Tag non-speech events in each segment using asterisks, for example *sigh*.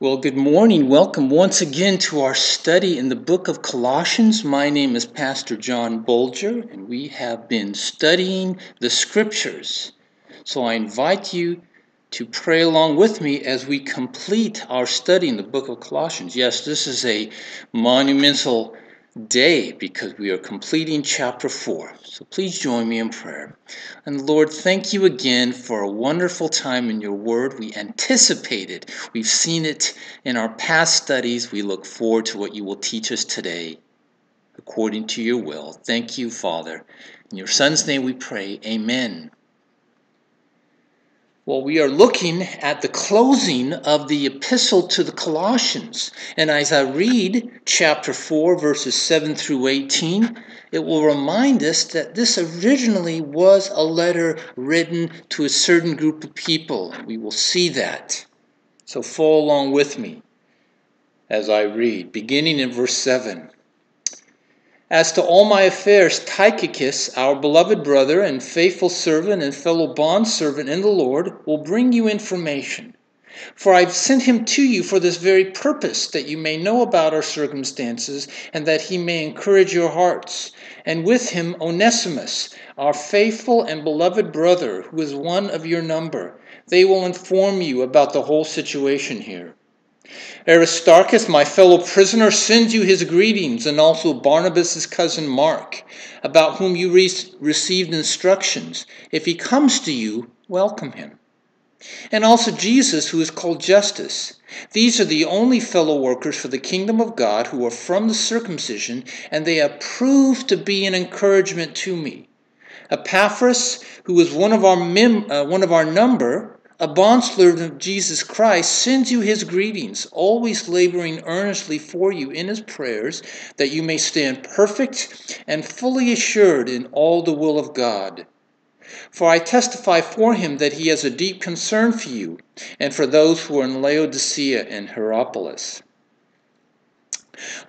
Well, good morning. Welcome once again to our study in the book of Colossians. My name is Pastor John Bulger, and we have been studying the scriptures. So I invite you to pray along with me as we complete our study in the book of Colossians. Yes, this is a monumental day because we are completing chapter 4. So please join me in prayer. And Lord, thank you again for a wonderful time in your word. We anticipate it, we've seen it in our past studies. We look forward to what you will teach us today according to your will. Thank you, Father. In your Son's name we pray. Amen. Well, we are looking at the closing of the epistle to the Colossians. And as I read chapter 4, verses 7 through 18, it will remind us that this originally was a letter written to a certain group of people. We will see that. So follow along with me as I read, beginning in verse 7. As to all my affairs, Tychicus, our beloved brother and faithful servant and fellow bondservant in the Lord, will bring you information. For I've sent him to you for this very purpose, that you may know about our circumstances, and that he may encourage your hearts. And with him Onesimus, our faithful and beloved brother, who is one of your number. They will inform you about the whole situation here. Aristarchus, my fellow prisoner, sends you his greetings, and also Barnabas' cousin Mark, about whom you re- received instructions. If he comes to you, welcome him. And also Jesus, who is called Justus. These are the only fellow workers for the kingdom of God who are from the circumcision, and they have proved to be an encouragement to me. Epaphras, who is one of our, mem- uh, one of our number, a bondservant of Jesus Christ, sends you his greetings, always laboring earnestly for you in his prayers, that you may stand perfect and fully assured in all the will of God. For I testify for him that he has a deep concern for you and for those who are in Laodicea and Hierapolis.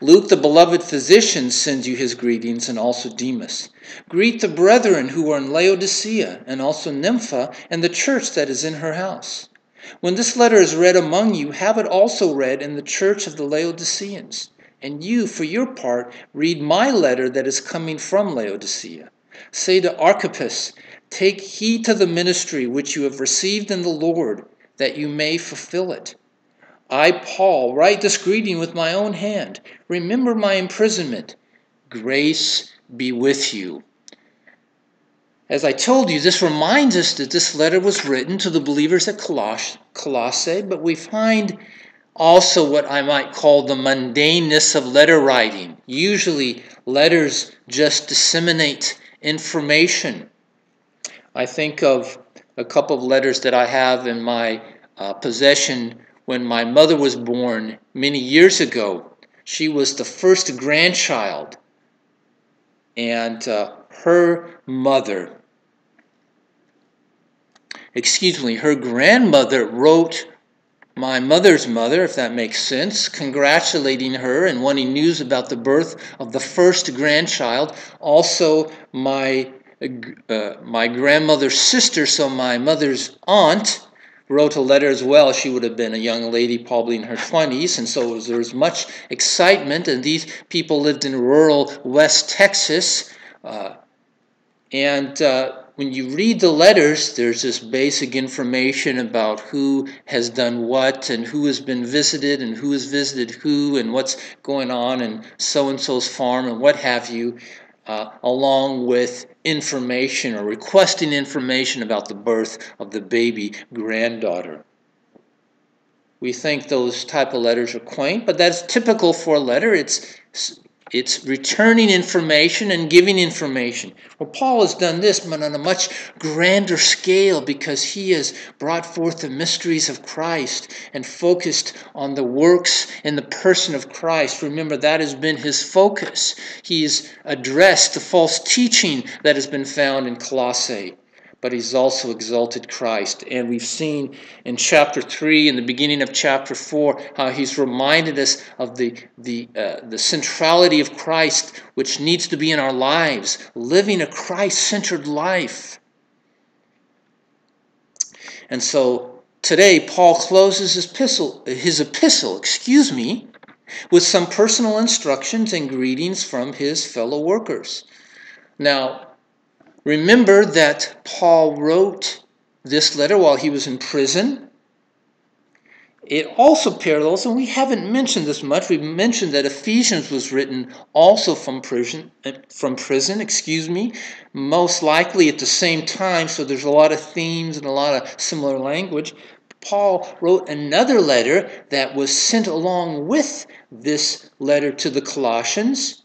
Luke, the beloved physician, sends you his greetings, and also Demas. Greet the brethren who are in Laodicea, and also Nympha, and the church that is in her house. When this letter is read among you, have it also read in the church of the Laodiceans. And you, for your part, read my letter that is coming from Laodicea. Say to Archippus, Take heed to the ministry which you have received in the Lord, that you may fulfill it. I, Paul, write this greeting with my own hand. Remember my imprisonment. Grace be with you. As I told you, this reminds us that this letter was written to the believers at Colossae, but we find also what I might call the mundaneness of letter writing. Usually, letters just disseminate information. I think of a couple of letters that I have in my uh, possession when my mother was born many years ago. She was the first grandchild, and uh, her mother, excuse me, her grandmother wrote my mother's mother, if that makes sense, congratulating her and wanting news about the birth of the first grandchild. Also, my uh, my grandmother's sister, so my mother's aunt, wrote a letter as well. She would have been a young lady, probably in her 20s, and so was, there was much excitement. And these people lived in rural West Texas. Uh, and uh, when you read the letters, there's this basic information about who has done what and who has been visited and who has visited who and what's going on in so and so's farm and what have you uh, along with information or requesting information about the birth of the baby granddaughter. We think those type of letters are quaint, but that's typical for a letter. It's it's returning information and giving information. Well, Paul has done this, but on a much grander scale because he has brought forth the mysteries of Christ and focused on the works in the person of Christ. Remember, that has been his focus. He's addressed the false teaching that has been found in Colossae but he's also exalted Christ. And we've seen in chapter 3, in the beginning of chapter 4, how he's reminded us of the, the, uh, the centrality of Christ, which needs to be in our lives, living a Christ centered life. And so today Paul closes his epistle, his epistle, excuse me, with some personal instructions and greetings from his fellow workers. Now, remember that Paul wrote this letter while he was in prison. It also parallels, and we haven't mentioned this much. We've mentioned that Ephesians was written also from prison, eh, from prison, excuse me, most likely at the same time. So there's a lot of themes and a lot of similar language. Paul wrote another letter that was sent along with this letter to the Colossians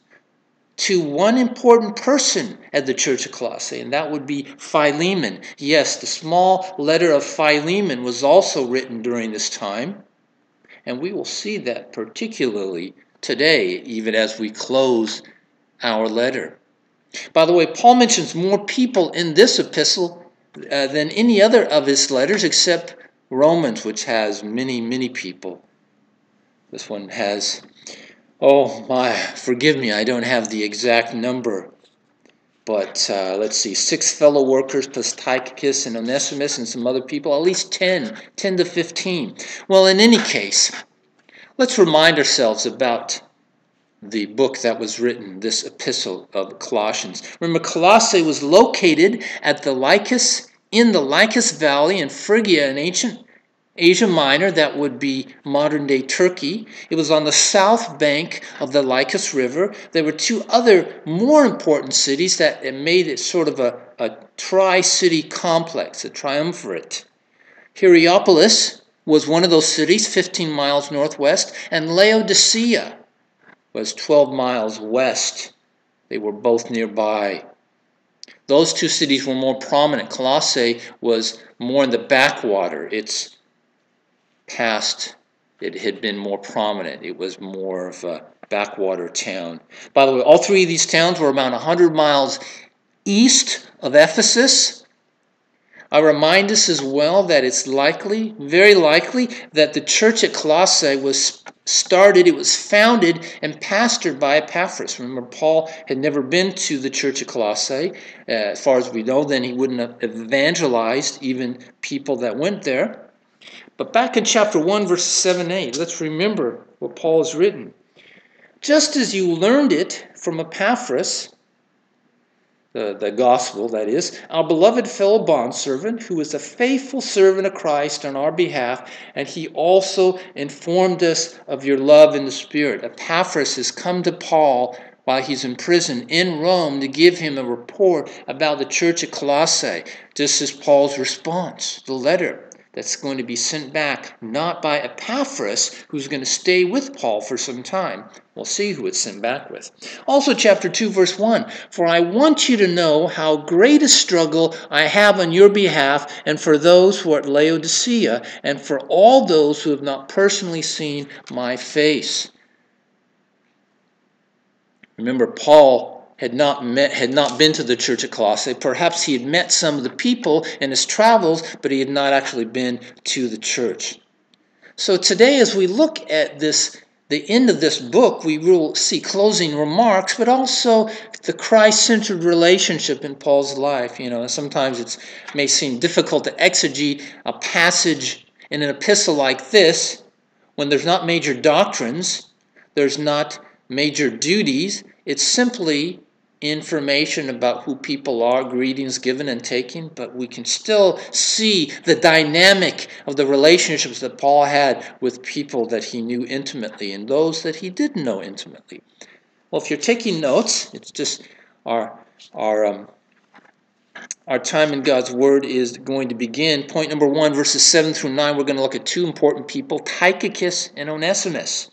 to one important person at the Church of Colossae, and that would be Philemon. Yes, the small letter of Philemon was also written during this time, and we will see that particularly today, even as we close our letter. By the way, Paul mentions more people in this epistle uh, than any other of his letters, except Romans, which has many, many people. This one has Oh my, forgive me, I don't have the exact number. But uh, let's see, six fellow workers plus Tychicus and Onesimus and some other people, at least 10, 10 to 15. Well, in any case, let's remind ourselves about the book that was written, this epistle of Colossians. Remember, Colossae was located at the Lycus, in the Lycus Valley in Phrygia, an ancient Asia Minor, that would be modern day Turkey. It was on the south bank of the Lycus River. There were two other more important cities that made it sort of a, a tri city complex, a triumvirate. Hierapolis was one of those cities, 15 miles northwest, and Laodicea was 12 miles west. They were both nearby. Those two cities were more prominent. Colossae was more in the backwater. It's past it had been more prominent. It was more of a backwater town. By the way, all three of these towns were about 100 miles east of Ephesus. I remind us as well that it's likely, very likely, that the church at Colossae was started, it was founded and pastored by Epaphras. Remember, Paul had never been to the church at Colossae. Uh, as far as we know, then he wouldn't have evangelized even people that went there. But back in chapter 1, verse 7 8, let's remember what Paul has written. Just as you learned it from Epaphras, the, the gospel, that is, our beloved fellow bondservant, who is a faithful servant of Christ on our behalf, and he also informed us of your love in the Spirit. Epaphras has come to Paul while he's in prison in Rome to give him a report about the church at Colossae. This is Paul's response, the letter that's going to be sent back not by Epaphras, who's going to stay with Paul for some time. We'll see who it's sent back with. Also, chapter 2, verse 1 For I want you to know how great a struggle I have on your behalf, and for those who are at Laodicea, and for all those who have not personally seen my face. Remember, Paul had not met had not been to the church at Colossae. Perhaps he had met some of the people in his travels, but he had not actually been to the church. So today as we look at this the end of this book, we will see closing remarks, but also the Christ-centered relationship in Paul's life. You know, sometimes it may seem difficult to exegete a passage in an epistle like this when there's not major doctrines, there's not major duties. It's simply information about who people are, greetings given and taken, but we can still see the dynamic of the relationships that Paul had with people that he knew intimately and those that he didn't know intimately. Well, if you're taking notes, it's just our our um, our time in God's Word is going to begin. Point number one, verses 7 through 9, we're going to look at two important people, Tychicus and Onesimus.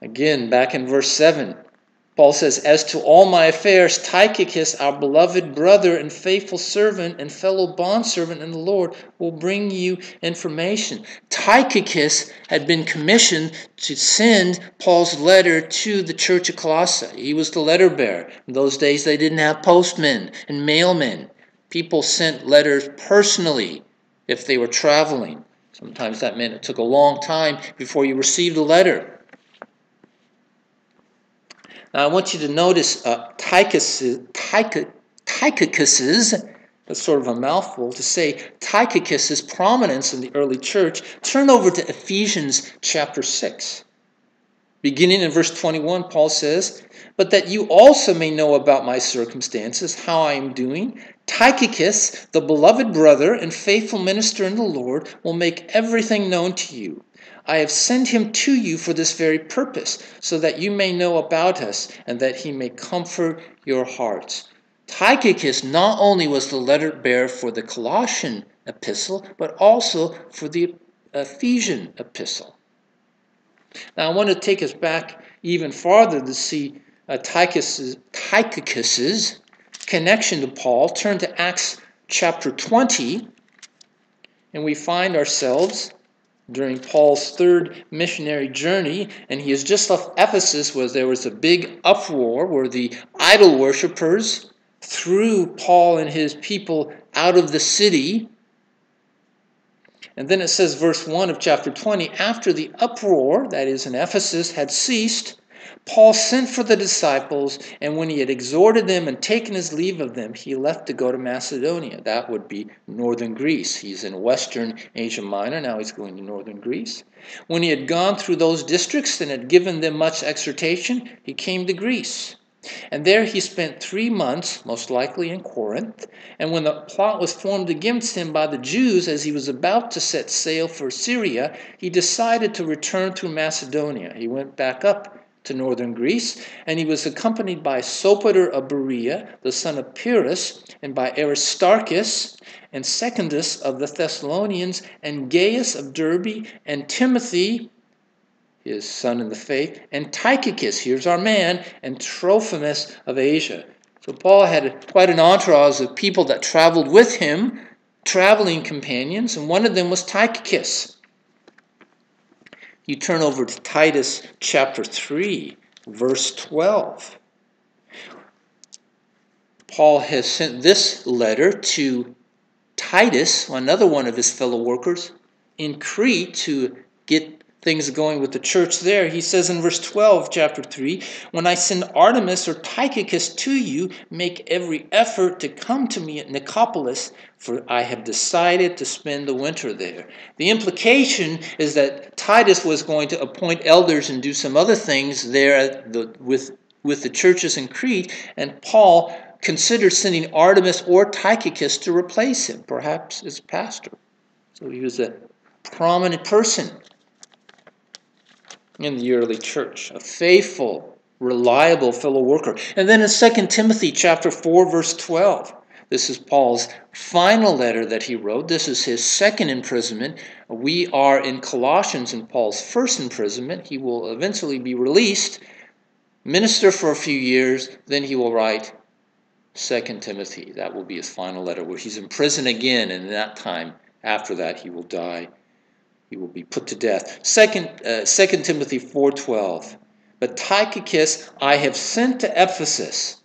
Again, back in verse 7, Paul says, As to all my affairs, Tychicus, our beloved brother and faithful servant and fellow bondservant in the Lord, will bring you information. Tychicus had been commissioned to send Paul's letter to the church of Colossae. He was the letter bearer. In those days, they didn't have postmen and mailmen. People sent letters personally if they were traveling. Sometimes that meant it took a long time before you received a letter. Now, I want you to notice uh, Tychicus's, that's sort of a mouthful to say Tychicus' prominence in the early church, turn over to Ephesians chapter 6. Beginning in verse 21, Paul says, But that you also may know about my circumstances, how I am doing, Tychicus, the beloved brother and faithful minister in the Lord, will make everything known to you. I have sent him to you for this very purpose, so that you may know about us and that he may comfort your hearts. Tychicus not only was the letter bearer for the Colossian epistle, but also for the Ephesian epistle. Now, I want to take us back even farther to see uh, Tychicus's, Tychicus's connection to Paul. Turn to Acts chapter 20, and we find ourselves during Paul's third missionary journey, and he has just left Ephesus where there was a big uproar where the idol worshippers threw Paul and his people out of the city. And then it says, verse 1 of chapter 20 After the uproar, that is in Ephesus, had ceased, Paul sent for the disciples, and when he had exhorted them and taken his leave of them, he left to go to Macedonia. That would be northern Greece. He's in western Asia Minor, now he's going to northern Greece. When he had gone through those districts and had given them much exhortation, he came to Greece. And there he spent three months, most likely in Corinth. And when the plot was formed against him by the Jews as he was about to set sail for Syria, he decided to return through Macedonia. He went back up to northern Greece, and he was accompanied by Sopater of Berea, the son of Pyrrhus, and by Aristarchus and Secundus of the Thessalonians, and Gaius of Derbe, and Timothy, his son in the faith, and Tychicus, here's our man, and Trophimus of Asia. So Paul had quite an entourage of people that traveled with him, traveling companions, and one of them was Tychicus. You turn over to Titus chapter 3, verse 12. Paul has sent this letter to Titus, another one of his fellow workers, in Crete to get things going with the church there. He says in verse 12, chapter 3 When I send Artemas or Tychicus to you, make every effort to come to me at Nicopolis, for I have decided to spend the winter there. The implication is that Titus was going to appoint elders and do some other things there the, with, with the churches in Crete, and Paul considered sending Artemas or Tychicus to replace him, perhaps as pastor. So he was a prominent person in the early church, a faithful, reliable fellow worker. And then in 2 Timothy chapter 4 verse 12, this is Paul's final letter that he wrote. This is his second imprisonment. We are in Colossians in Paul's first imprisonment. He will eventually be released, minister for a few years, then he will write 2 Timothy. That will be his final letter where he's in prison again, and in that time after that he will die he will be put to death. Second, uh, 2 Timothy 4.12, But Tychicus I have sent to Ephesus.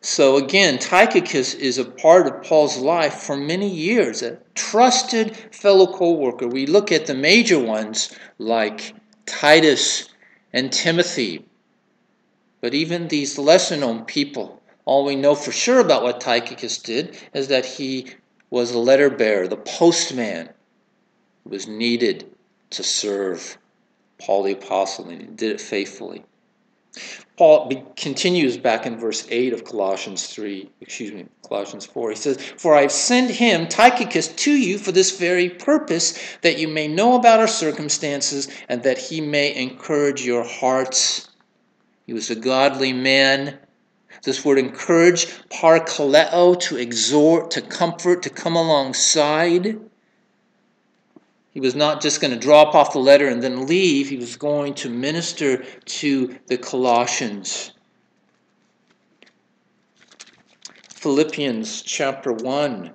So again, Tychicus is a part of Paul's life for many years, a trusted fellow co-worker. We look at the major ones like Titus and Timothy, but even these lesser known people, all we know for sure about what Tychicus did is that he was the letter bearer, the postman who was needed to serve Paul the Apostle, and he did it faithfully. Paul continues back in verse 8 of Colossians 3, excuse me, Colossians 4. He says, For I've sent him, Tychicus, to you for this very purpose, that you may know about our circumstances and that he may encourage your hearts. He was a godly man this word encourage, parakaleo, to exhort, to comfort, to come alongside. He was not just going to drop off the letter and then leave. He was going to minister to the Colossians. Philippians chapter 1,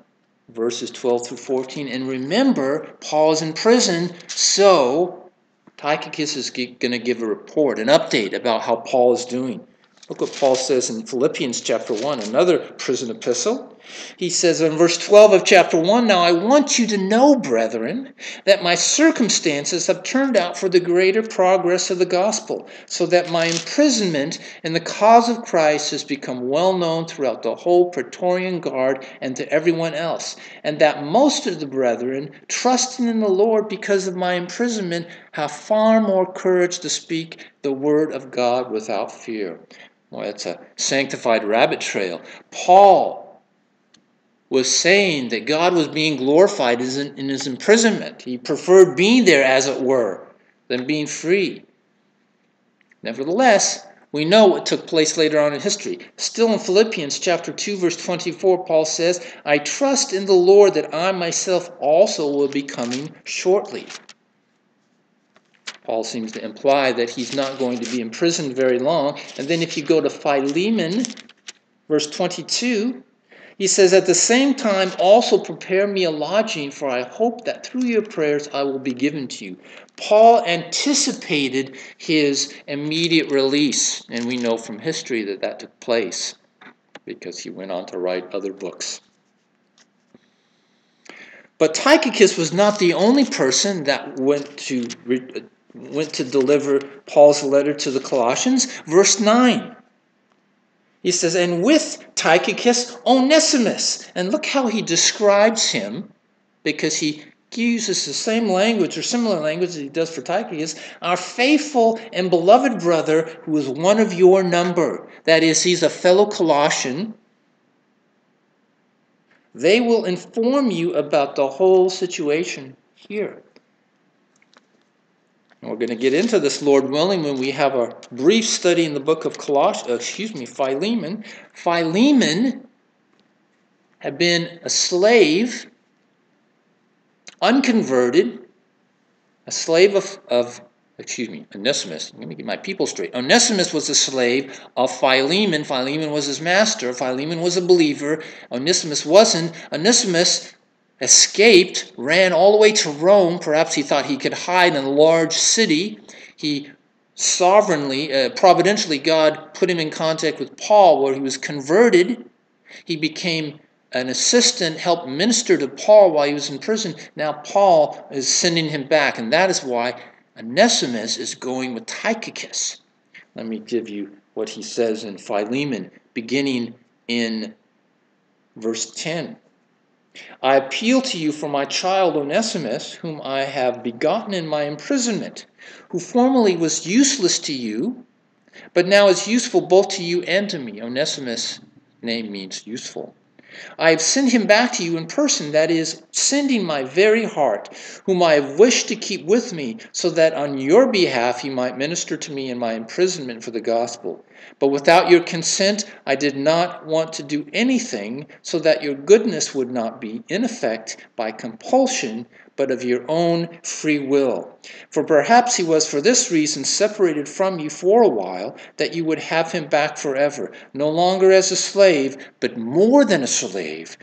verses 12 through 14. And remember, Paul is in prison, so Tychicus is going to give a report, an update about how Paul is doing. Look what Paul says in Philippians chapter 1, another prison epistle. He says in verse 12 of chapter 1 Now I want you to know, brethren, that my circumstances have turned out for the greater progress of the gospel, so that my imprisonment in the cause of Christ has become well known throughout the whole Praetorian Guard and to everyone else, and that most of the brethren, trusting in the Lord because of my imprisonment, have far more courage to speak the word of God without fear. Well, it's a sanctified rabbit trail. Paul was saying that God was being glorified in his imprisonment. He preferred being there, as it were, than being free. Nevertheless, we know what took place later on in history. Still in Philippians chapter 2 verse 24 Paul says, "I trust in the Lord that I myself also will be coming shortly." Paul seems to imply that he's not going to be imprisoned very long. And then if you go to Philemon, verse 22, he says, At the same time, also prepare me a lodging, for I hope that through your prayers I will be given to you. Paul anticipated his immediate release, and we know from history that that took place because he went on to write other books. But Tychicus was not the only person that went to went to deliver Paul's letter to the Colossians. Verse 9. He says, And with Tychicus, Onesimus. And look how he describes him, because he uses the same language or similar language that he does for Tychicus, our faithful and beloved brother who is one of your number. That is, he's a fellow Colossian. They will inform you about the whole situation here. And we're going to get into this, Lord willing, when we have a brief study in the book of Colossians, uh, excuse me, Philemon. Philemon had been a slave, unconverted, a slave of, of excuse me, Onesimus. Let me get my people straight. Onesimus was a slave of Philemon. Philemon was his master. Philemon was a believer. Onesimus wasn't. Onesimus escaped, ran all the way to Rome. Perhaps he thought he could hide in a large city. He sovereignly, uh, providentially, God put him in contact with Paul where he was converted. He became an assistant, helped minister to Paul while he was in prison. Now Paul is sending him back, and that is why Onesimus is going with Tychicus. Let me give you what he says in Philemon, beginning in verse 10. I appeal to you for my child Onesimus, whom I have begotten in my imprisonment, who formerly was useless to you, but now is useful both to you and to me. Onesimus' name means useful. I have sent him back to you in person, that is, sending my very heart, whom I have wished to keep with me, so that on your behalf he might minister to me in my imprisonment for the gospel. But without your consent, I did not want to do anything so that your goodness would not be in effect by compulsion, but of your own free will. For perhaps he was for this reason separated from you for a while, that you would have him back forever, no longer as a slave, but more than a slave,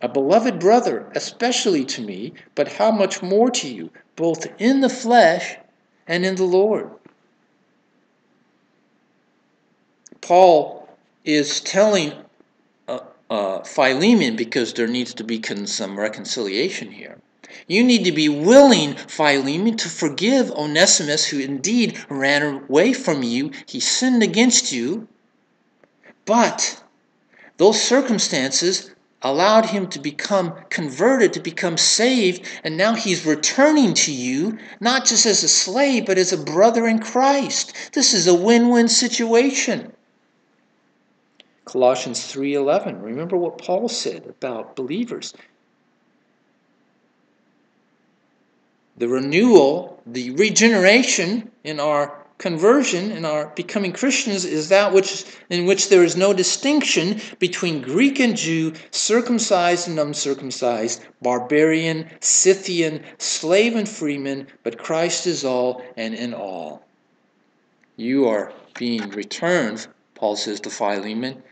a beloved brother, especially to me, but how much more to you, both in the flesh and in the Lord. Paul is telling uh, uh, Philemon, because there needs to be some reconciliation here, you need to be willing, Philemon, to forgive Onesimus, who indeed ran away from you. He sinned against you. But those circumstances allowed him to become converted, to become saved, and now he's returning to you, not just as a slave, but as a brother in Christ. This is a win win situation. Colossians 3:11. Remember what Paul said about believers. the renewal, the regeneration in our conversion in our becoming Christians is that which in which there is no distinction between Greek and Jew, circumcised and uncircumcised, barbarian, Scythian, slave and freeman, but Christ is all and in all. You are being returned, Paul says to Philemon,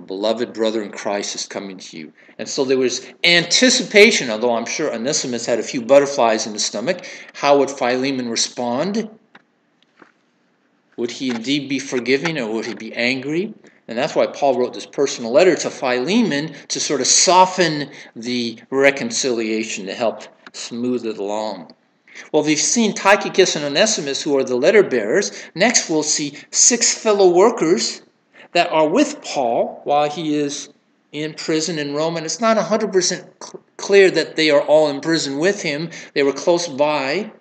a beloved brother in Christ is coming to you. And so there was anticipation, although I'm sure Onesimus had a few butterflies in his stomach. How would Philemon respond? Would he indeed be forgiving or would he be angry? And that's why Paul wrote this personal letter to Philemon to sort of soften the reconciliation, to help smooth it along. Well, we've seen Tychicus and Onesimus, who are the letter bearers. Next, we'll see six fellow workers that are with Paul while he is in prison in Rome. And it's not 100% clear that they are all in prison with him, they were close by.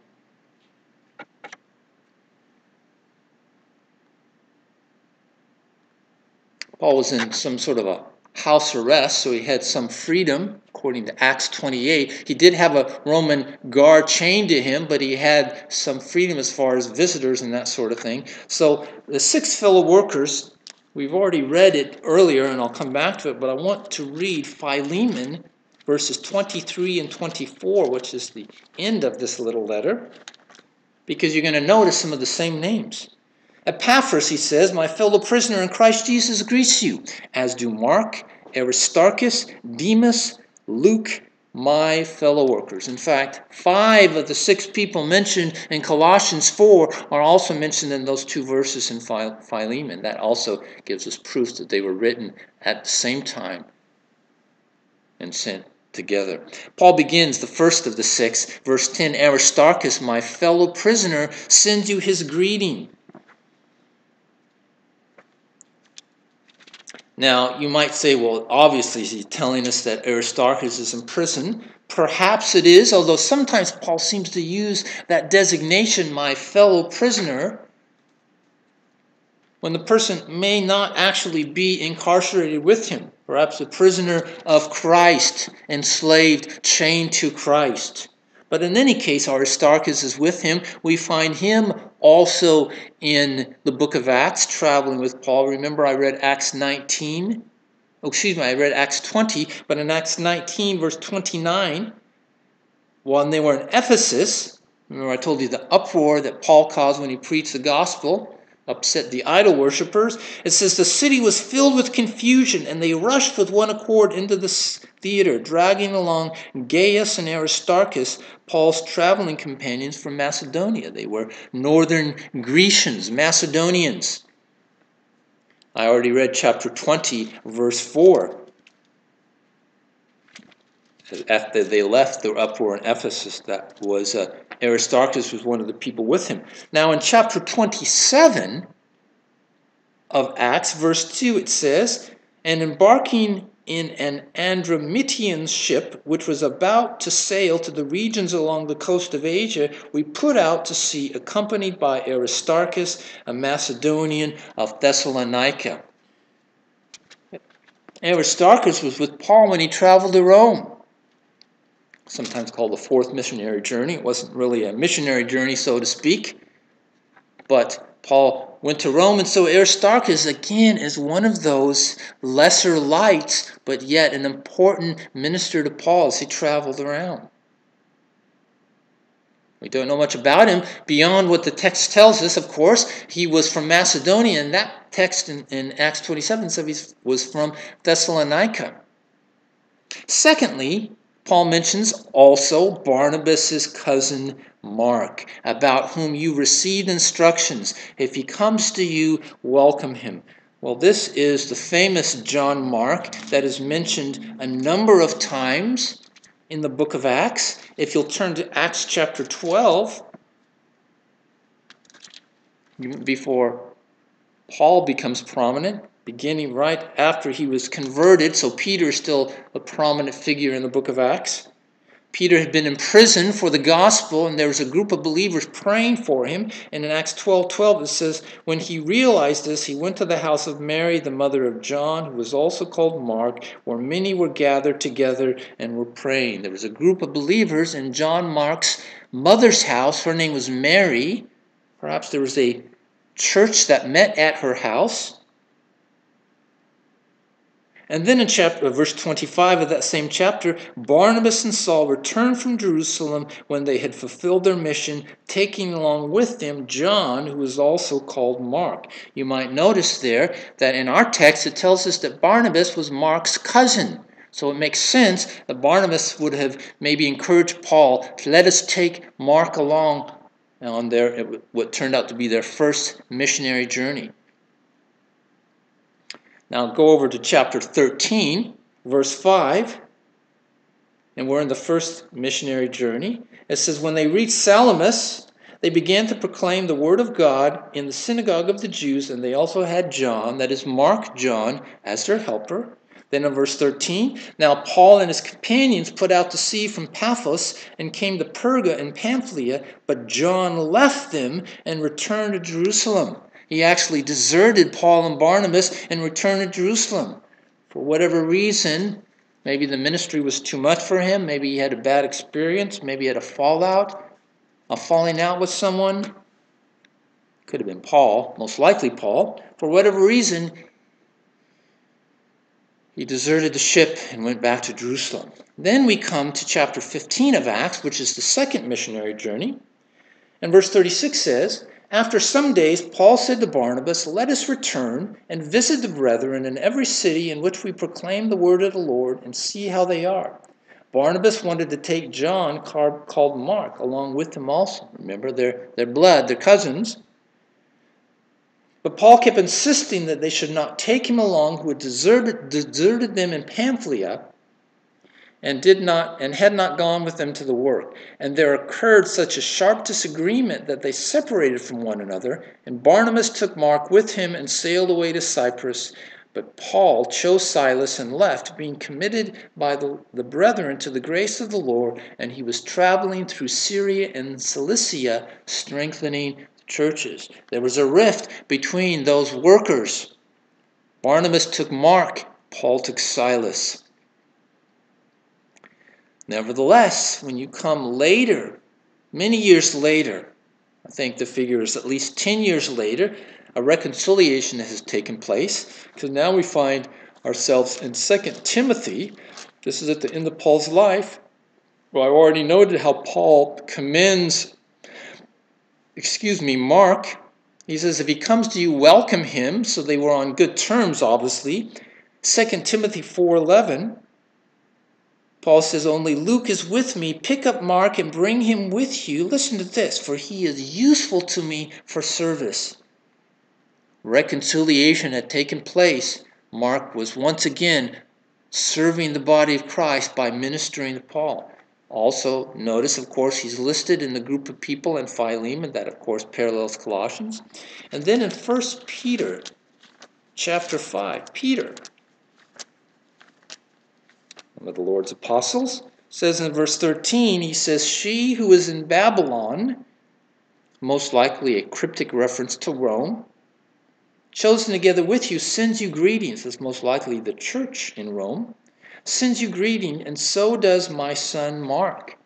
Paul was in some sort of a house arrest, so he had some freedom, according to Acts 28. He did have a Roman guard chained to him, but he had some freedom as far as visitors and that sort of thing. So the six fellow workers, we've already read it earlier, and I'll come back to it, but I want to read Philemon verses 23 and 24, which is the end of this little letter, because you're going to notice some of the same names. Epaphras, he says, my fellow prisoner in Christ Jesus greets you, as do Mark, Aristarchus, Demas, Luke, my fellow workers. In fact, five of the six people mentioned in Colossians 4 are also mentioned in those two verses in Philemon. That also gives us proof that they were written at the same time and sent together. Paul begins the first of the six, verse 10 Aristarchus, my fellow prisoner, sends you his greeting. Now, you might say, well, obviously he's telling us that Aristarchus is in prison. Perhaps it is, although sometimes Paul seems to use that designation, my fellow prisoner, when the person may not actually be incarcerated with him. Perhaps a prisoner of Christ, enslaved, chained to Christ. But in any case, Aristarchus is with him. We find him also in the book of Acts, traveling with Paul. Remember, I read Acts 19. Oh, excuse me, I read Acts 20, but in Acts 19, verse 29, when they were in Ephesus, remember I told you the uproar that Paul caused when he preached the gospel upset the idol worshippers. It says the city was filled with confusion, and they rushed with one accord into the theater, dragging along Gaius and Aristarchus, Paul's traveling companions from Macedonia. They were northern Grecians, Macedonians. I already read chapter 20, verse 4. After they left the uproar in Ephesus, that was uh, Aristarchus was one of the people with him. Now, in chapter 27 of Acts, verse 2, it says, And embarking in an Adramyttian ship, which was about to sail to the regions along the coast of Asia, we put out to sea, accompanied by Aristarchus, a Macedonian of Thessalonica. Aristarchus was with Paul when he traveled to Rome sometimes called the fourth missionary journey. It wasn't really a missionary journey, so to speak, but Paul went to Rome, and so Aristarchus, again, is one of those lesser lights, but yet an important minister to Paul as he traveled around. We don't know much about him beyond what the text tells us. Of course, he was from Macedonia, and that text in, in Acts 27 says he was from Thessalonica. Secondly, Paul mentions also Barnabas' cousin Mark, about whom you received instructions. If he comes to you, welcome him. Well, this is the famous John Mark that is mentioned a number of times in the book of Acts. If you'll turn to Acts chapter 12, before Paul becomes prominent, beginning right after he was converted. So Peter is still a prominent figure in the book of Acts. Peter had been in prison for the gospel, and there was a group of believers praying for him. And in Acts 12 12, it says, When he realized this, he went to the house of Mary, the mother of John, who was also called Mark, where many were gathered together and were praying. There was a group of believers in John Mark's mother's house. Her name was Mary. Perhaps there was a church that met at her house. And then in chapter, uh, verse 25 of that same chapter, Barnabas and Saul returned from Jerusalem when they had fulfilled their mission, taking along with them John, who was also called Mark. You might notice there that in our text it tells us that Barnabas was Mark's cousin. So it makes sense that Barnabas would have maybe encouraged Paul to let us take Mark along on their what turned out to be their first missionary journey. Now go over to chapter 13, verse 5, and we're in the first missionary journey. It says, When they reached Salamis, they began to proclaim the word of God in the synagogue of the Jews, and they also had John, that is Mark John, as their helper. Then in verse 13, now Paul and his companions put out to sea from Paphos and came to Perga and Pamphylia, but John left them and returned to Jerusalem. He actually deserted Paul and Barnabas and returned to Jerusalem. For whatever reason, maybe the ministry was too much for him, maybe he had a bad experience, maybe he had a fallout, a falling out with someone. Could have been Paul, most likely Paul. For whatever reason, he deserted the ship and went back to Jerusalem. Then we come to chapter 15 of Acts, which is the second missionary journey. And verse 36 says, After some days, Paul said to Barnabas, Let us return and visit the brethren in every city in which we proclaim the word of the Lord and see how they are. Barnabas wanted to take John, called Mark, along with him also. Remember, they're, they're blood, they're cousins. But Paul kept insisting that they should not take him along who had deserted, deserted them in Pamphylia and did not and had not gone with them to the work. And there occurred such a sharp disagreement that they separated from one another, and Barnabas took Mark with him and sailed away to Cyprus. But Paul chose Silas and left, being committed by the, the brethren to the grace of the Lord, and he was traveling through Syria and Cilicia, strengthening the churches. There was a rift between those workers. Barnabas took Mark, Paul took Silas. Nevertheless, when you come later, many years later, I think the figure is at least 10 years later, a reconciliation has taken place because now we find ourselves in 2 Timothy. This is at the end of Paul's life. Well, I already noted how Paul commends excuse me, Mark, he says, if he comes to you, welcome him. So they were on good terms, obviously. 2 Timothy 4.11, Paul says, only Luke is with me. Pick up Mark and bring him with you. Listen to this, for he is useful to me for service. Reconciliation had taken place. Mark was once again serving the body of Christ by ministering to Paul. Also, notice, of course, he's listed in the group of people in Philemon, that, of course, parallels Colossians. And then in 1 Peter chapter 5, Peter, one of the Lord's apostles, says in verse 13, he says, She who is in Babylon, most likely a cryptic reference to Rome, chosen together with you, sends you greetings. That's most likely the church in Rome sends you greeting, and so does my son Mark.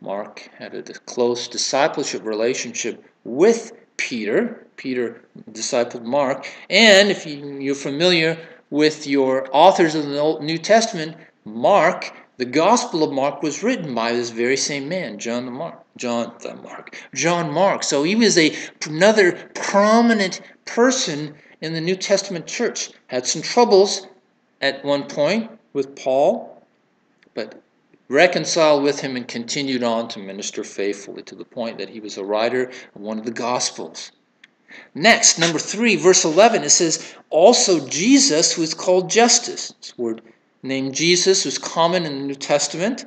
Mark had a close discipleship relationship with Peter. Peter discipled Mark. And if you're familiar with your authors of the New Testament, Mark, the Gospel of Mark was written by this very same man, John the Mark. John the Mark. John Mark. So he was a, another prominent person in the New Testament church. Had some troubles at one point with Paul, but reconciled with him and continued on to minister faithfully to the point that he was a writer of one of the Gospels. Next, number three, verse 11, it says, Also Jesus, who is called Justus. This word named Jesus was common in the New Testament.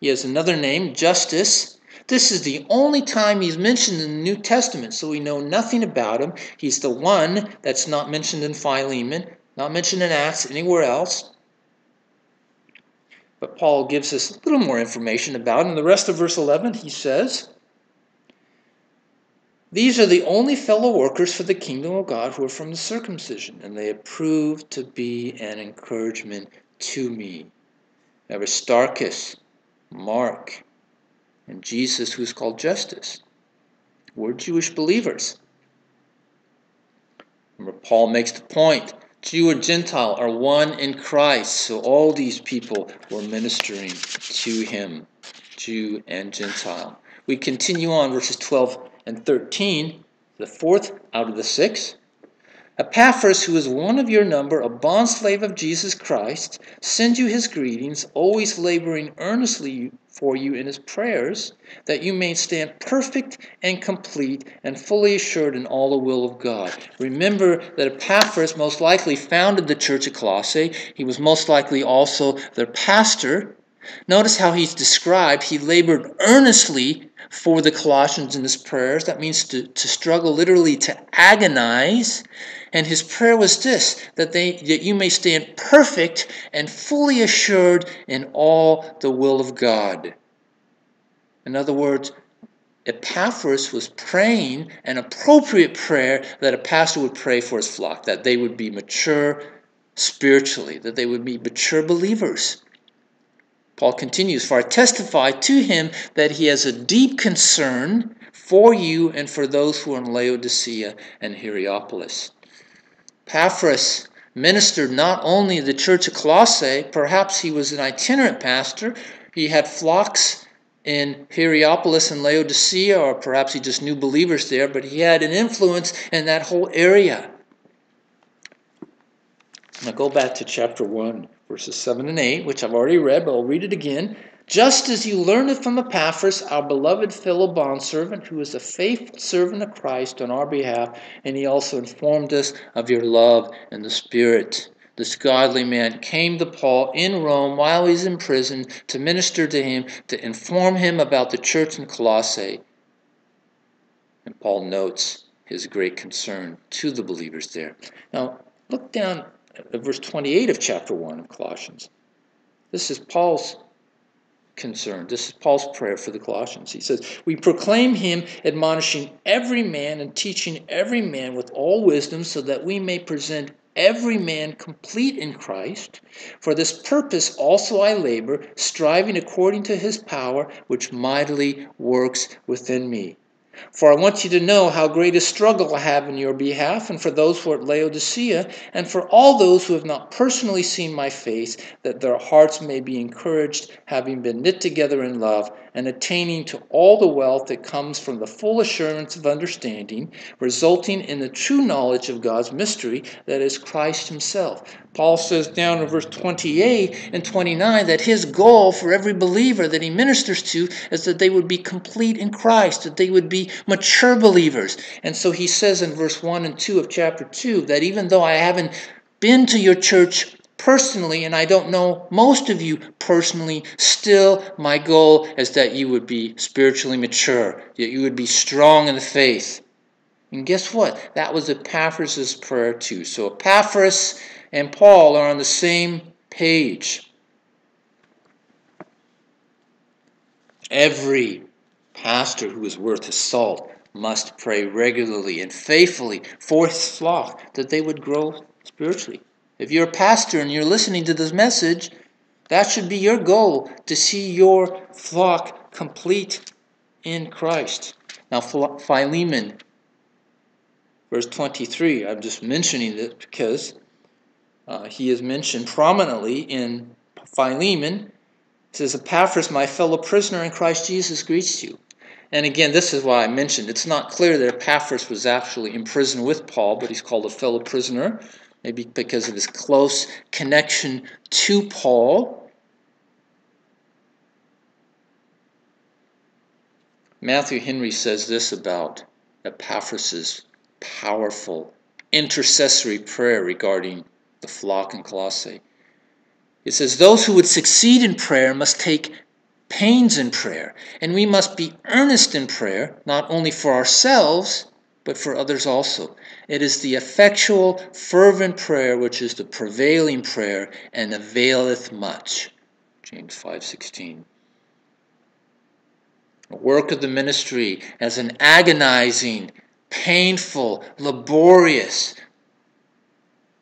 He has another name, Justus. This is the only time he's mentioned in the New Testament, so we know nothing about him. He's the one that's not mentioned in Philemon. Not mentioned in Acts anywhere else. But Paul gives us a little more information about him. In the rest of verse 11, he says, These are the only fellow workers for the kingdom of God who are from the circumcision, and they have proved to be an encouragement to me. Aristarchus, Mark, and Jesus, who's called Justus. We're Jewish believers. Remember, Paul makes the point Jew or Gentile are one in Christ. So all these people were ministering to him, Jew and Gentile. We continue on verses 12 and 13, the fourth out of the six. Epaphras, who is one of your number, a bondslave of Jesus Christ, sends you his greetings, always laboring earnestly for you in his prayers, that you may stand perfect and complete and fully assured in all the will of God. Remember that Epaphras most likely founded the church at Colossae. He was most likely also their pastor. Notice how he's described. He labored earnestly for the Colossians in his prayers. That means to, to struggle, literally to agonize. And his prayer was this that, they, that you may stand perfect and fully assured in all the will of God. In other words, Epaphras was praying an appropriate prayer that a pastor would pray for his flock, that they would be mature spiritually, that they would be mature believers. Paul continues, For I testify to him that he has a deep concern for you and for those who are in Laodicea and Hierapolis. Epaphras ministered not only the church of Colossae, perhaps he was an itinerant pastor. He had flocks in Hierapolis and Laodicea, or perhaps he just knew believers there, but he had an influence in that whole area. Now go back to chapter 1, verses 7 and 8, which I've already read, but I'll read it again. Just as you learned it from Epaphras, our beloved fellow bondservant, who is a faithful servant of Christ on our behalf, and he also informed us of your love and the Spirit. This godly man came to Paul in Rome while he's in prison to minister to him, to inform him about the church in Colossae. And Paul notes his great concern to the believers there. Now, look down Uh, verse 28 of chapter 1 of Colossians. This is Paul's concern. This is Paul's prayer for the Colossians. He says, We proclaim him, admonishing every man and teaching every man with all wisdom, so that we may present every man complete in Christ. For this purpose also I labor, striving according to his power, which mightily works within me. For I want you to know how great a struggle I have in your behalf, and for those who are at Laodicea, and for all those who have not personally seen my face, that their hearts may be encouraged, having been knit together in love, and attaining to all the wealth that comes from the full assurance of understanding, resulting in the true knowledge of God's mystery, that is Christ Himself. Paul says down in verse 28 and 29 that his goal for every believer that he ministers to is that they would be complete in Christ, that they would be mature believers. And so he says in verse 1 and 2 of chapter 2 that even though I haven't been to your church personally, and I don't know most of you personally, still my goal is that you would be spiritually mature, that you would be strong in the faith. And guess what? That was Epaphras' prayer too. So Epaphras and Paul are on the same page. Every pastor who is worth his salt must pray regularly and faithfully for his flock that they would grow spiritually. If you're a pastor and you're listening to this message, that should be your goal to see your flock complete in Christ. Now, Philemon, verse 23, I'm just mentioning this because uh, he is mentioned prominently in Philemon. It says, Epaphras, my fellow prisoner in Christ Jesus, greets you. And again, this is why I mentioned it's not clear that Epaphras was actually in prison with Paul, but he's called a fellow prisoner, maybe because of his close connection to Paul. Matthew Henry says this about Epaphras' powerful intercessory prayer regarding the flock in Colossae. It says, Those who would succeed in prayer must take pains in prayer, and we must be earnest in prayer, not only for ourselves, but for others also. It is the effectual, fervent prayer which is the prevailing prayer and availeth much. James 5:16. The work of the ministry as an agonizing, painful, laborious,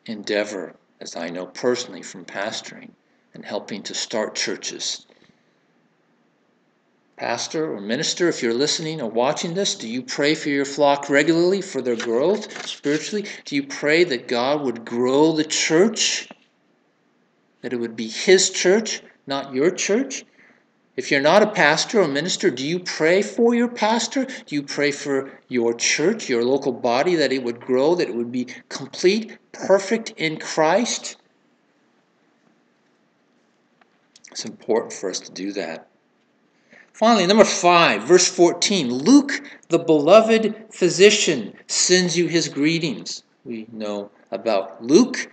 endeavor, as I know personally from pastoring and helping to start churches. Pastor or minister, if you're listening or watching this, do you pray for your flock regularly for their growth spiritually? Do you pray that God would grow the church? That it would be His church, not your church? If you're not a pastor or minister, do you pray for your pastor? Do you pray for your church, your local body, that it would grow, that it would be complete, perfect in Christ? It's important for us to do that. Finally, number five, verse 14 Luke, the beloved physician, sends you his greetings. We know about Luke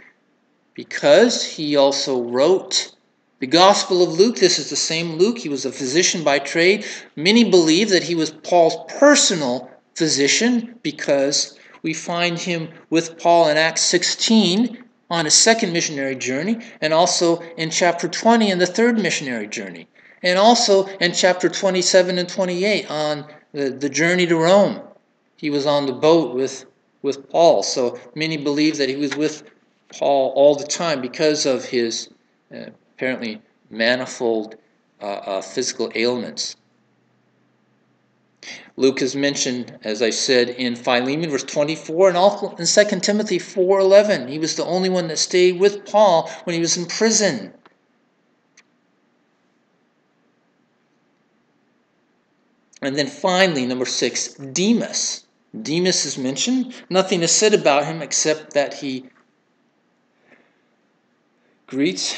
because he also wrote the Gospel of Luke. This is the same Luke. He was a physician by trade. Many believe that he was Paul's personal physician because we find him with Paul in Acts 16 on a second missionary journey, and also in chapter 20 in the third missionary journey and also in chapter 27 and 28 on the, the journey to Rome. He was on the boat with, with Paul. So many believe that he was with Paul all the time because of his uh, apparently manifold uh, uh, physical ailments. Luke is mentioned, as I said, in Philemon, verse 24, and also in 2 Timothy 4.11. He was the only one that stayed with Paul when he was in prison. And then finally, number six, Demas. Demas is mentioned. Nothing is said about him except that he greets,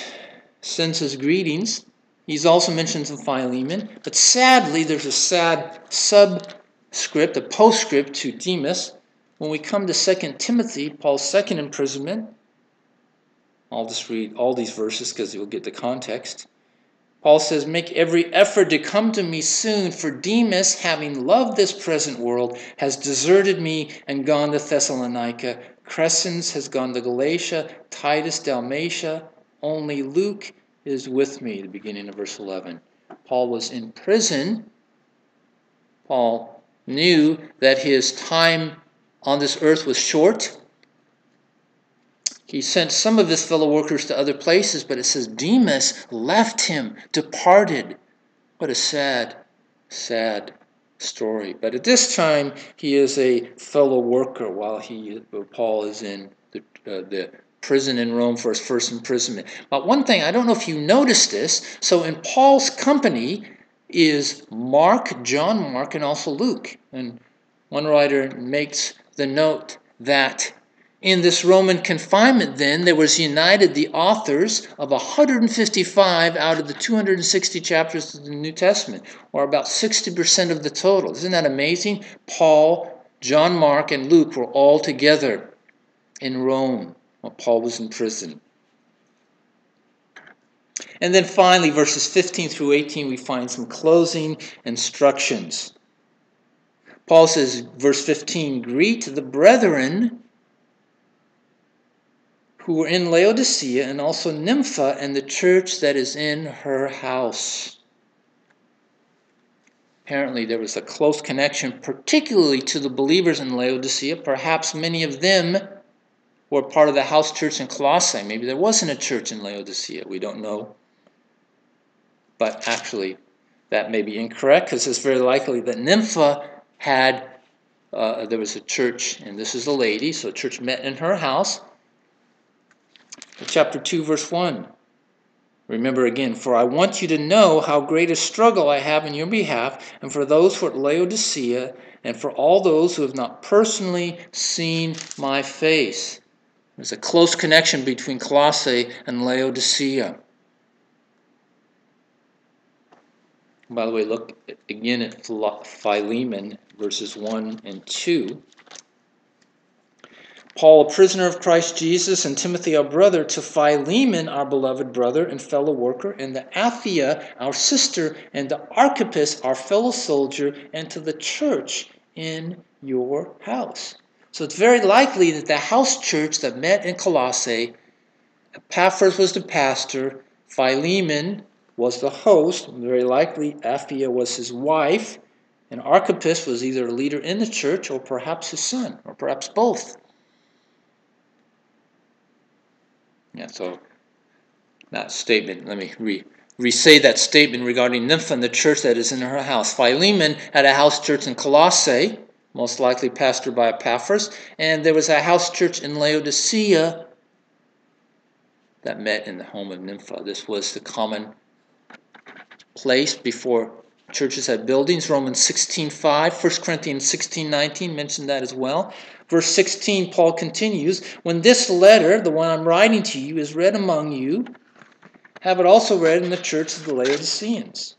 sends his greetings. He's also mentioned in Philemon. But sadly, there's a sad subscript, a postscript to Demas. When we come to 2 Timothy, Paul's second imprisonment, I'll just read all these verses because you'll get the context. Paul says, Make every effort to come to me soon, for Demas, having loved this present world, has deserted me and gone to Thessalonica. Crescens has gone to Galatia, Titus, Dalmatia. Only Luke is with me, the beginning of verse 11. Paul was in prison. Paul knew that his time on this earth was short. He sent some of his fellow workers to other places, but it says Demas left him, departed. What a sad, sad story. But at this time, he is a fellow worker while he, Paul is in the, uh, the prison in Rome for his first imprisonment. But one thing, I don't know if you noticed this, so in Paul's company is Mark, John Mark, and also Luke. And one writer makes the note that in this Roman confinement, then, there was united the authors of 155 out of the 260 chapters of the New Testament, or about 60% of the total. Isn't that amazing? Paul, John Mark, and Luke were all together in Rome while Paul was in prison. And then finally, verses 15 through 18, we find some closing instructions. Paul says, verse 15, Greet the brethren who were in Laodicea, and also Nympha and the church that is in her house. Apparently, there was a close connection, particularly to the believers in Laodicea. Perhaps many of them were part of the house church in Colossae. Maybe there wasn't a church in Laodicea. We don't know. But actually, that may be incorrect because it's very likely that Nympha had, uh, there was a church, and this is a lady, so a church met in her house chapter 2, verse 1. Remember again, for I want you to know how great a struggle I have in your behalf, and for those who are at Laodicea, and for all those who have not personally seen my face. There's a close connection between Colossae and Laodicea. By the way, look again at Philemon, verses 1 and 2. Paul, a prisoner of Christ Jesus, and Timothy, our brother, to Philemon, our beloved brother and fellow worker, and to Apphia, our sister, and to Archippus, our fellow soldier, and to the church in your house. So it's very likely that the house church that met in Colossae, Epaphras was the pastor, Philemon was the host, very likely Apphia was his wife, and Archippus was either a leader in the church or perhaps his son, or perhaps both. Yeah, so that statement, let me re, re-say that statement regarding Nympha and the church that is in her house. Philemon had a house church in Colossae, most likely pastored by Epaphras, and there was a house church in Laodicea that met in the home of Nympha. This was the common place before churches had buildings. Romans 16.5, 1 Corinthians 16.19 mentioned that as well. Verse 16, Paul continues, When this letter, the one I'm writing to you, is read among you, have it also read in the church of the Laodiceans.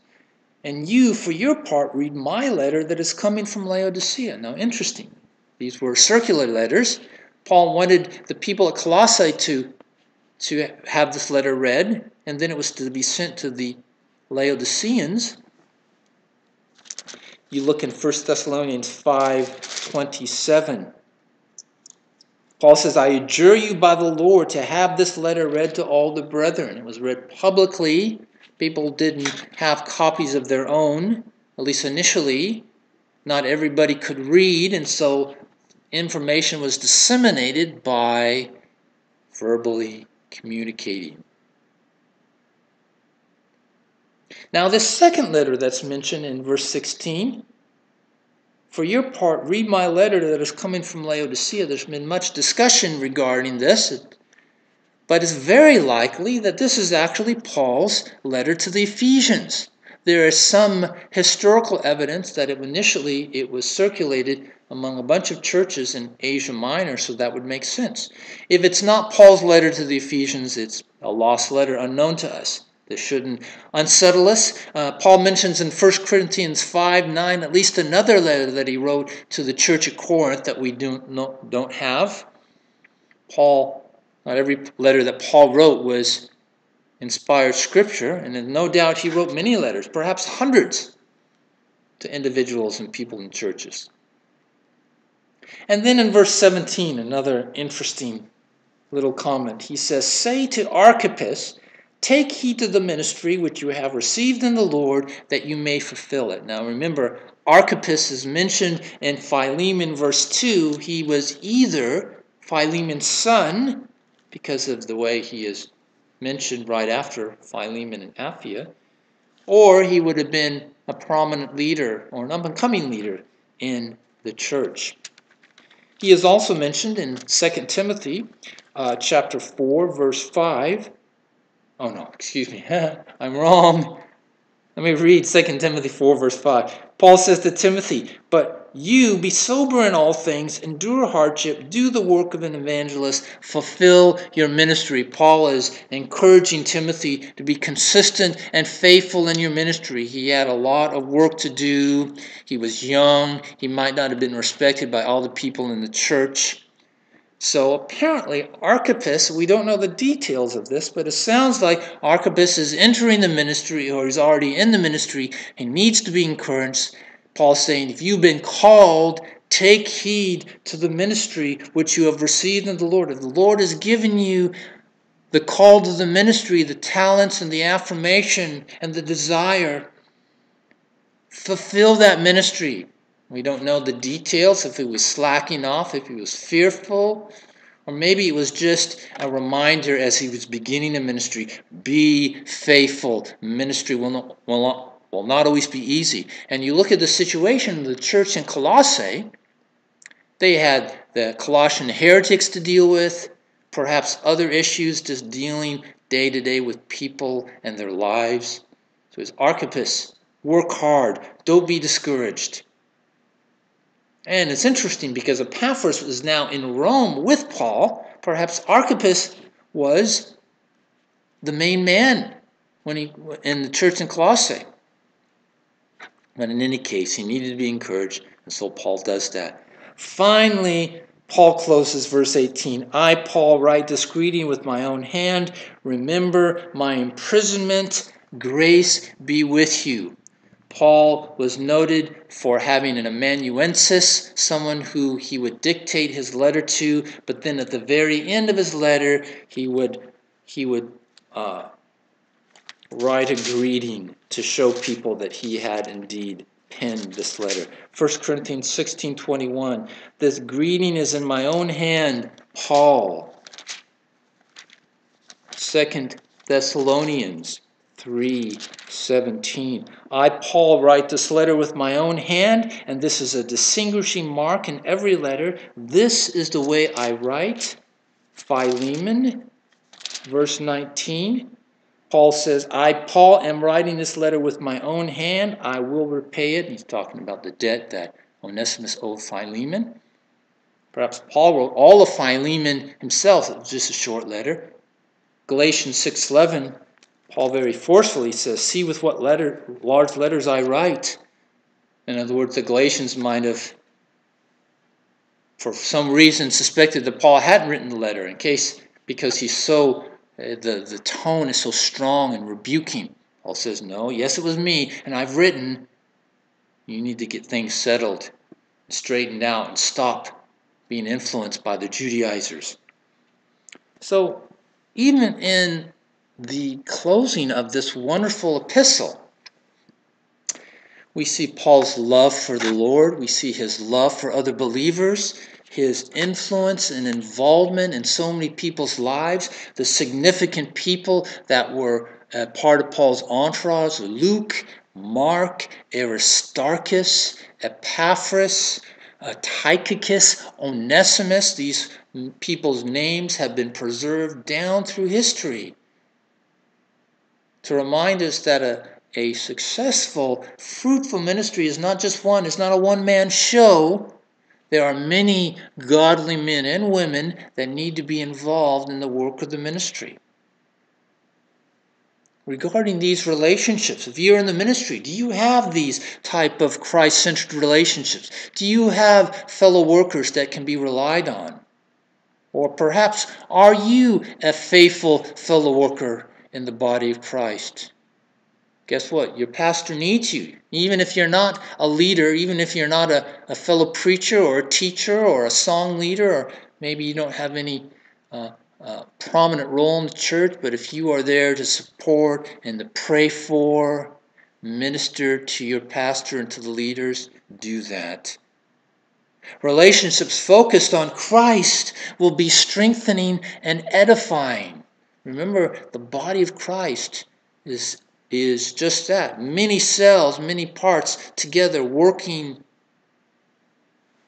And you, for your part, read my letter that is coming from Laodicea. Now, interesting. These were circular letters. Paul wanted the people at Colossae to, to have this letter read, and then it was to be sent to the Laodiceans. You look in 1 Thessalonians 5 27. Paul says, I adjure you by the Lord to have this letter read to all the brethren. It was read publicly. People didn't have copies of their own, at least initially. Not everybody could read, and so information was disseminated by verbally communicating. Now, this second letter that's mentioned in verse 16 for your part, read my letter that is coming from Laodicea. There's been much discussion regarding this, but it's very likely that this is actually Paul's letter to the Ephesians. There is some historical evidence that it initially it was circulated among a bunch of churches in Asia Minor, so that would make sense. If it's not Paul's letter to the Ephesians, it's a lost letter unknown to us. This shouldn't unsettle us. Uh, Paul mentions in 1 Corinthians 5 9 at least another letter that he wrote to the church at Corinth that we don't, don't have. Paul, not every letter that Paul wrote was inspired scripture, and no doubt he wrote many letters, perhaps hundreds, to individuals and people in churches. And then in verse 17, another interesting little comment. He says, Say to Archippus, Take heed to the ministry which you have received in the Lord, that you may fulfill it. Now remember, Archippus is mentioned in Philemon verse 2. He was either Philemon's son, because of the way he is mentioned right after Philemon and Apphia, or he would have been a prominent leader or an up and coming leader in the church. He is also mentioned in 2 Timothy uh, chapter 4, verse 5 Oh no, excuse me. *laughs* I'm wrong. Let me read 2 Timothy 4, verse 5. Paul says to Timothy, But you be sober in all things, endure hardship, do the work of an evangelist, fulfill your ministry. Paul is encouraging Timothy to be consistent and faithful in your ministry. He had a lot of work to do. He was young. He might not have been respected by all the people in the church. So apparently, Archippus, we don't know the details of this, but it sounds like Archippus is entering the ministry or is already in the ministry and needs to be encouraged. Paul's saying, if you've been called, take heed to the ministry which you have received in the Lord. If the Lord has given you the call to the ministry, the talents and the affirmation and the desire, fulfill that ministry. We don't know the details, if he was slacking off, if he was fearful, or maybe it was just a reminder as he was beginning a ministry be faithful. Ministry will not, will not, will not always be easy. And you look at the situation of the church in Colossae, they had the Colossian heretics to deal with, perhaps other issues, just dealing day to day with people and their lives. So it's Archippus, work hard, don't be discouraged. And it's interesting because Epaphras is now in Rome with Paul. Perhaps Archippus was the main man when he in the church in Colossae. But in any case, he needed to be encouraged, and so Paul does that. Finally, Paul closes verse 18 I, Paul, write this greeting with my own hand. Remember my imprisonment. Grace be with you. Paul was noted for having an amanuensis, someone who he would dictate his letter to, but then at the very end of his letter, he would, he would uh, write a greeting to show people that he had indeed penned this letter. 1 Corinthians 16 21. This greeting is in my own hand, Paul. 2 Thessalonians 3:17. I Paul write this letter with my own hand and this is a distinguishing mark in every letter. This is the way I write. Philemon verse 19. Paul says, I, Paul, am writing this letter with my own hand. I will repay it. He's talking about the debt that Onesimus owed Philemon. Perhaps Paul wrote all of Philemon himself. It was just a short letter. Galatians 6.11, Paul very forcefully says, See with what letter, large letters I write. In other words, the Galatians might have, for some reason, suspected that Paul hadn't written the letter in case because he's so uh, the, the tone is so strong and rebuking. Paul says, No, yes, it was me, and I've written. You need to get things settled, straightened out, and stop being influenced by the Judaizers. So, even in the closing of this wonderful epistle, we see Paul's love for the Lord, we see his love for other believers, his influence and involvement in so many people's lives, the significant people that were uh, part of Paul's entourage Luke, Mark, Aristarchus, Epaphras, uh, Tychicus, Onesimus. These people's names have been preserved down through history to remind us that a, a successful, fruitful ministry is not just one, it's not a one man show there are many godly men and women that need to be involved in the work of the ministry. Regarding these relationships, if you're in the ministry, do you have these type of Christ-centered relationships? Do you have fellow workers that can be relied on? Or perhaps are you a faithful fellow worker in the body of Christ? Guess what? Your pastor needs you. Even if you're not a leader, even if you're not a, a fellow preacher or a teacher or a song leader, or maybe you don't have any uh, uh, prominent role in the church, but if you are there to support and to pray for, minister to your pastor and to the leaders, do that. Relationships focused on Christ will be strengthening and edifying. Remember, the body of Christ is is just that many cells, many parts together working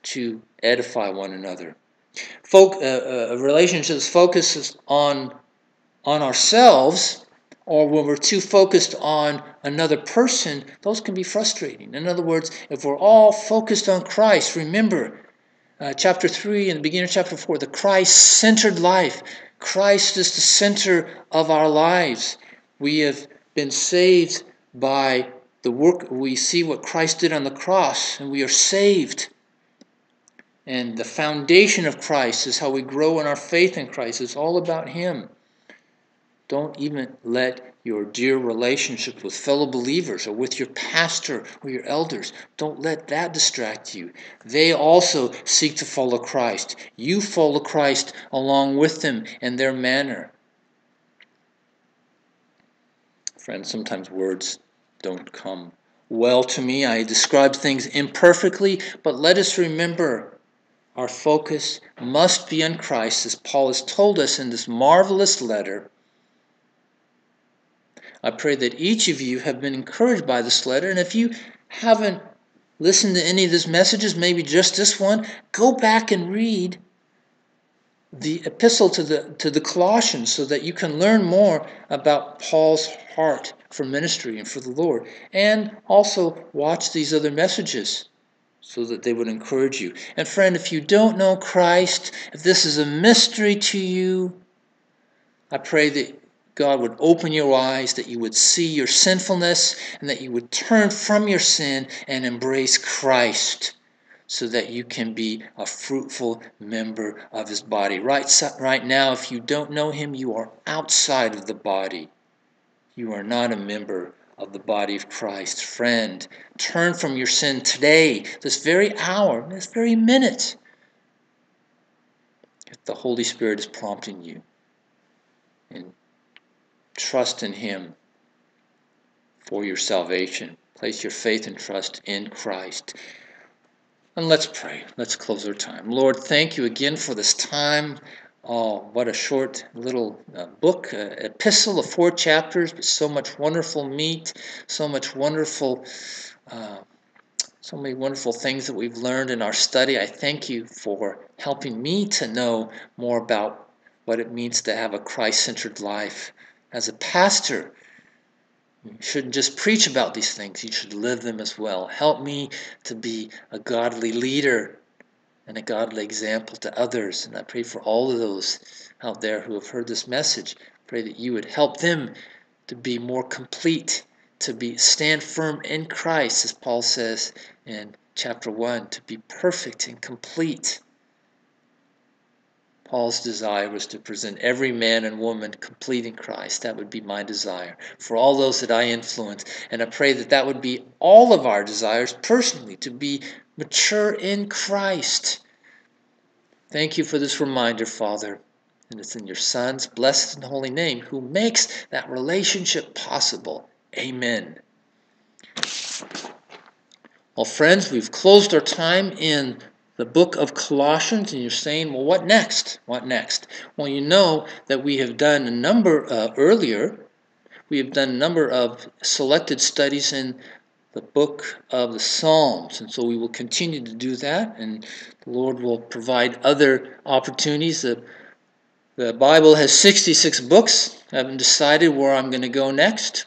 to edify one another. Folk, uh, uh, relationships focuses on on ourselves, or when we're too focused on another person, those can be frustrating. In other words, if we're all focused on Christ, remember uh, chapter 3 and the beginning of chapter 4, the Christ centered life. Christ is the center of our lives. We have been saved by the work, we see what Christ did on the cross, and we are saved. And the foundation of Christ is how we grow in our faith in Christ. It's all about Him. Don't even let your dear relationships with fellow believers or with your pastor or your elders, don't let that distract you. They also seek to follow Christ. You follow Christ along with them in their manner. Friends, sometimes words don't come well to me. I describe things imperfectly, but let us remember our focus must be on Christ, as Paul has told us in this marvelous letter. I pray that each of you have been encouraged by this letter, and if you haven't listened to any of these messages, maybe just this one, go back and read the epistle to the to the Colossians so that you can learn more about Paul's heart for ministry and for the Lord and also watch these other messages so that they would encourage you. And friend, if you don't know Christ, if this is a mystery to you, I pray that God would open your eyes, that you would see your sinfulness, and that you would turn from your sin and embrace Christ so that you can be a fruitful member of his body. Right, right now, if you don't know him, you are outside of the body. You are not a member of the body of Christ. Friend, turn from your sin today, this very hour, this very minute. If the Holy Spirit is prompting you, and trust in him for your salvation. Place your faith and trust in Christ. And let's pray. Let's close our time. Lord, thank you again for this time. Oh, what a short little uh, book, uh, epistle of four chapters, but so much wonderful meat, so much wonderful, uh, so many wonderful things that we've learned in our study. I thank you for helping me to know more about what it means to have a Christ centered life as a pastor, you shouldn't just preach about these things, you should live them as well. Help me to be a godly leader and a godly example to others. And I pray for all of those out there who have heard this message. Pray that you would help them to be more complete, to be stand firm in Christ, as Paul says in chapter 1, to be perfect and complete. Paul's desire was to present every man and woman complete in Christ. That would be my desire for all those that I influence. And I pray that that would be all of our desires personally, to be mature in Christ. Thank you for this reminder, Father. And it's in your Son's blessed and holy name who makes that relationship possible. Amen. Well, friends, we've closed our time in the book of Colossians, and you're saying, well, what next? What next? Well, you know that we have done a number uh, earlier, we have done a number of selected studies in the book of the Psalms, and so we will continue to do that, and the Lord will provide other opportunities. The, the Bible has 66 books. I haven't decided where I'm going to go next,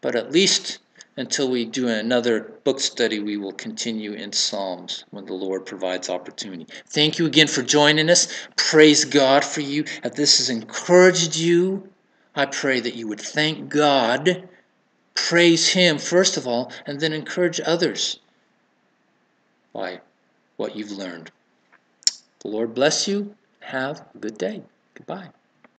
but at least until we do another book study, we will continue in Psalms when the Lord provides opportunity. Thank you again for joining us. Praise God for you. If this has encouraged you, I pray that you would thank God, praise Him first of all, and then encourage others by what you've learned. The Lord bless you. Have a good day. Goodbye.